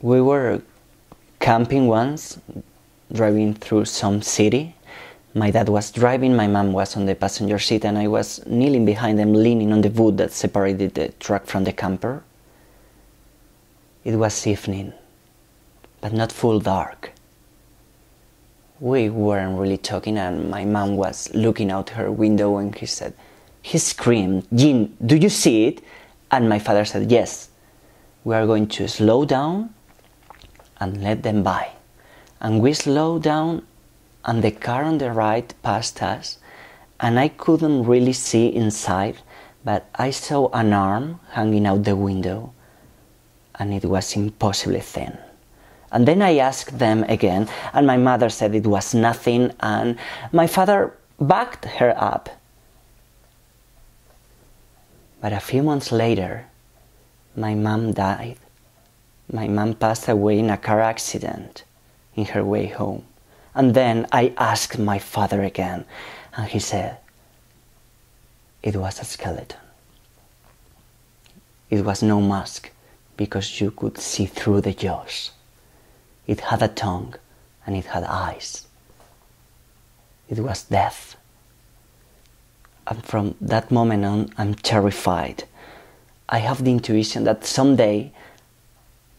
we were camping once, driving through some city. My dad was driving, my mom was on the passenger seat, and I was kneeling behind them, leaning on the wood that separated the truck from the camper. It was evening, but not full dark. We weren't really talking, and my mom was looking out her window, and he said, He screamed, Jean, do you see it? And my father said, Yes, we are going to slow down and let them by. And we slowed down, and the car on the right passed us, and I couldn't really see inside, but I saw an arm hanging out the window and it was impossibly thin. And then I asked them again, and my mother said it was nothing, and my father backed her up. But a few months later, my mom died. My mom passed away in a car accident in her way home. And then I asked my father again, and he said, it was a skeleton. It was no mask because you could see through the jaws. It had a tongue and it had eyes. It was death. And from that moment on, I'm terrified. I have the intuition that someday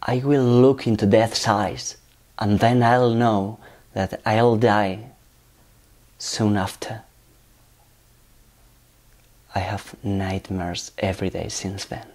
I will look into death's eyes and then I'll know that I'll die soon after. I have nightmares every day since then.